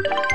Okie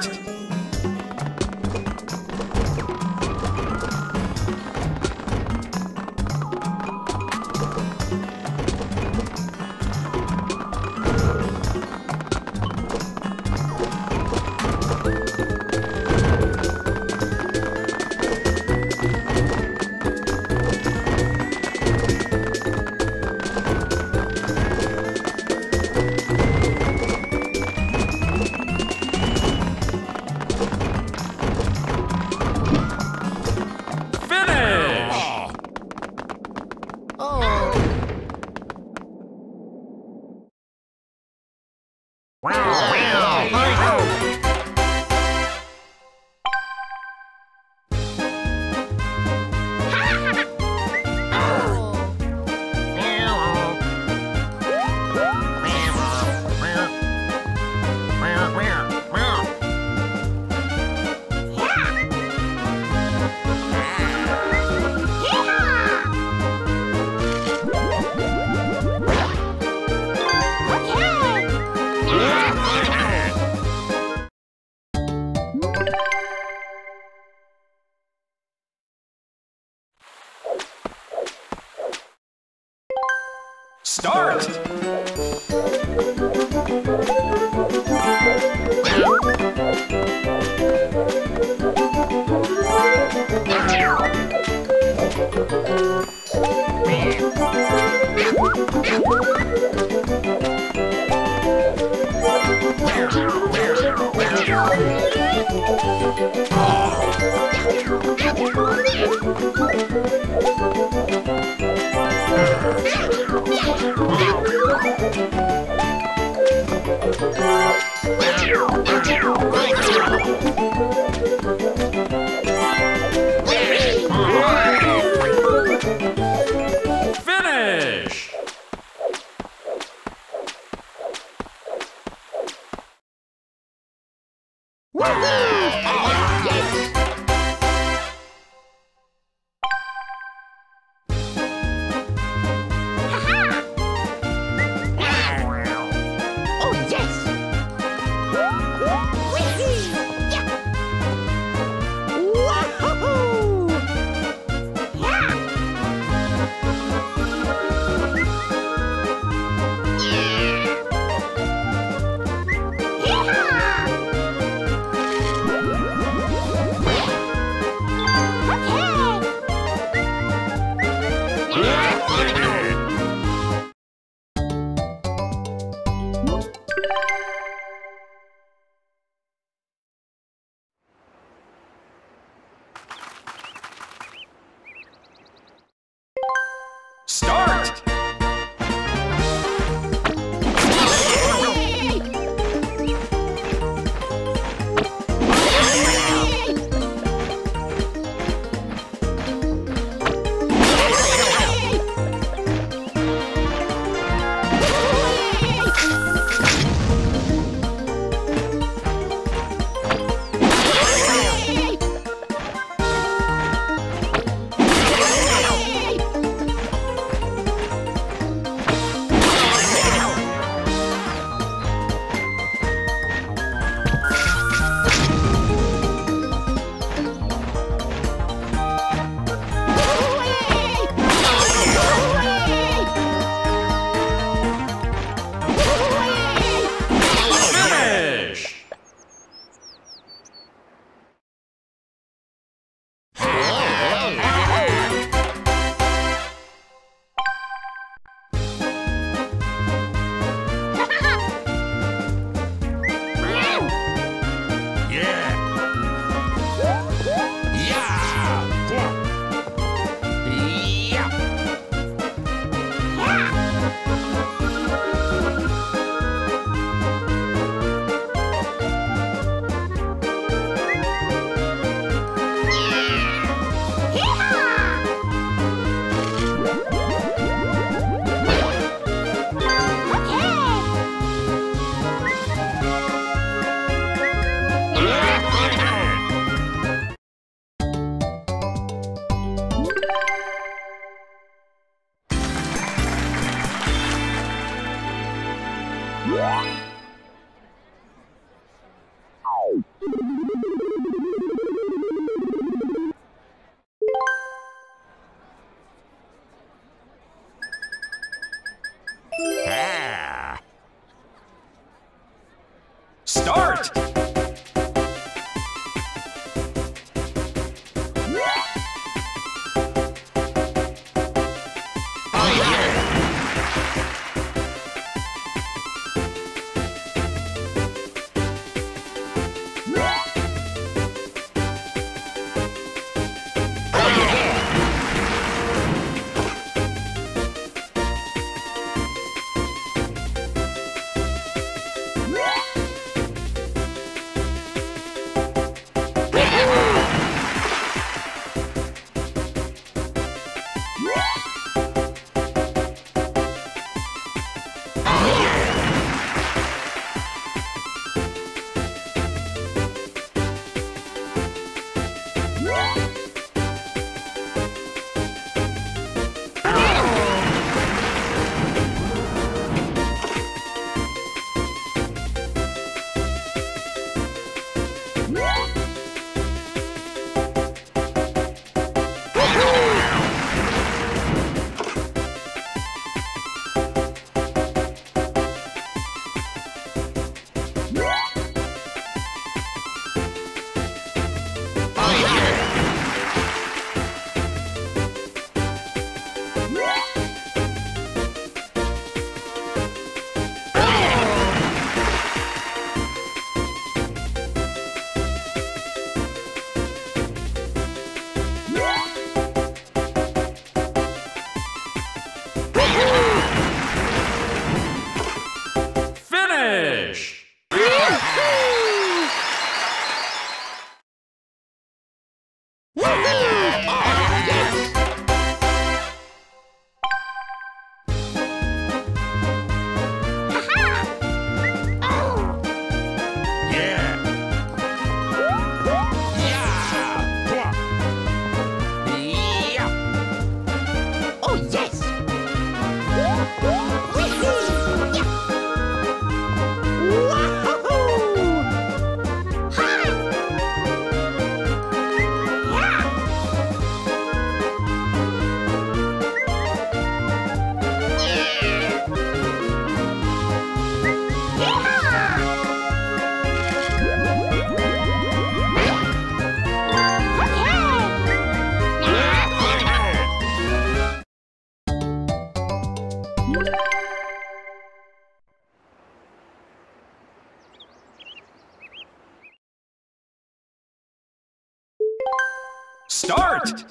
Start! Woohoo! Start!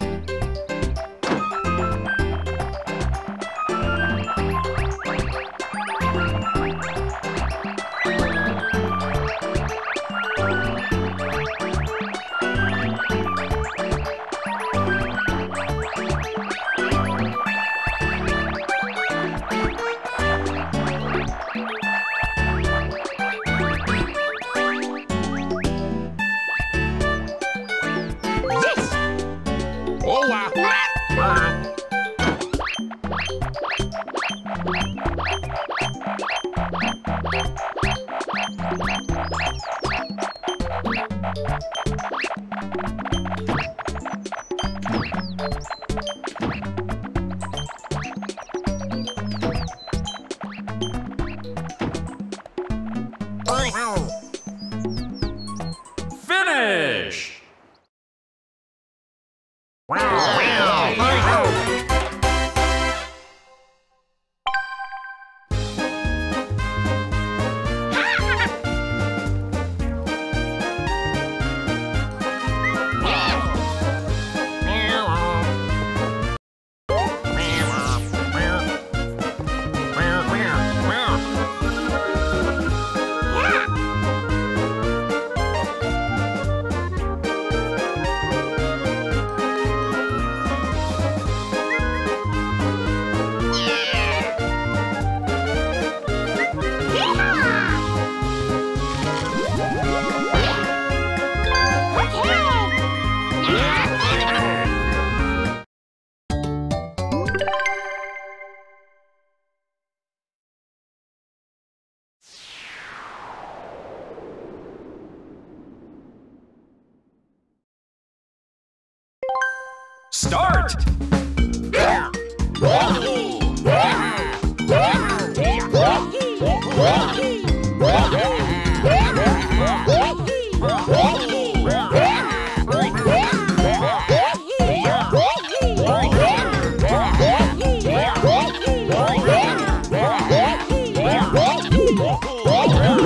Oh, yeah!